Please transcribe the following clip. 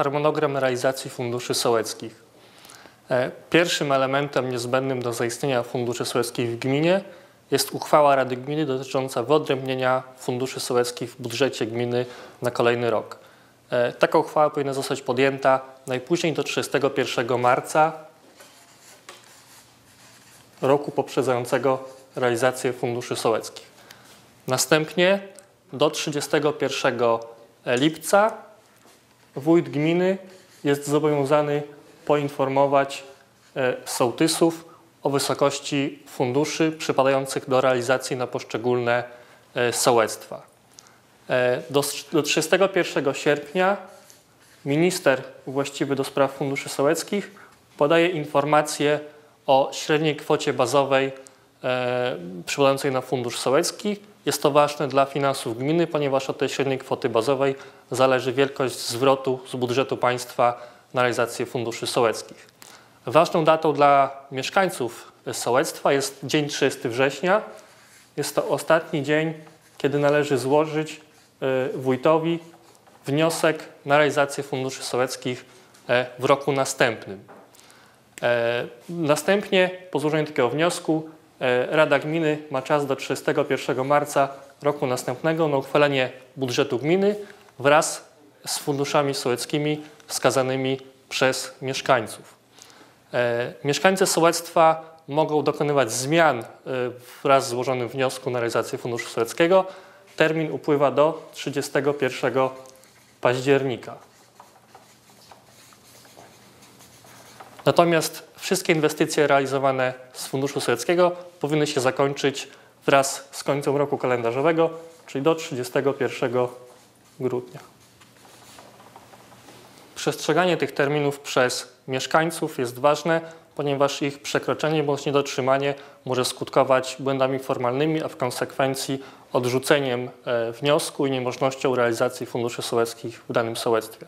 harmonogram realizacji funduszy sołeckich. E, Pierwszym elementem niezbędnym do zaistnienia funduszy sołeckich w gminie jest uchwała Rady Gminy dotycząca wyodrębnienia funduszy sołeckich w budżecie gminy na kolejny rok. E, Taka uchwała powinna zostać podjęta najpóźniej do 31 marca roku poprzedzającego realizację funduszy sołeckich. Następnie do 31 lipca wójt gminy jest zobowiązany poinformować e, sołtysów o wysokości funduszy przypadających do realizacji na poszczególne e, sołectwa. E, Do, do 31 sierpnia minister właściwy do spraw funduszy sołeckich podaje informację o średniej kwocie bazowej przypadającej na fundusz sołecki. Jest to ważne dla finansów gminy, ponieważ od tej średniej kwoty bazowej zależy wielkość zwrotu z budżetu państwa na realizację funduszy sołeckich. Ważną datą dla mieszkańców sołectwa jest dzień 30 września. Jest to ostatni dzień, kiedy należy złożyć e, wójtowi wniosek na realizację funduszy sołeckich e, w roku następnym. E, Następnie po złożeniu takiego wniosku Rada Gminy ma czas do 31 marca roku następnego na uchwalenie budżetu gminy wraz z funduszami sołeckimi wskazanymi przez mieszkańców. E, Mieszkańcy sołectwa mogą dokonywać zmian e, wraz z złożonym wniosku na realizację funduszu sołeckiego. Termin upływa do 31 października. Natomiast wszystkie inwestycje realizowane z Funduszu Sowieckiego powinny się zakończyć wraz z końcem roku kalendarzowego, czyli do 31 grudnia. Przestrzeganie tych terminów przez mieszkańców jest ważne, ponieważ ich przekroczenie bądź niedotrzymanie może skutkować błędami formalnymi, a w konsekwencji odrzuceniem e, wniosku i niemożnością realizacji funduszy sołeckich w danym sołectwie.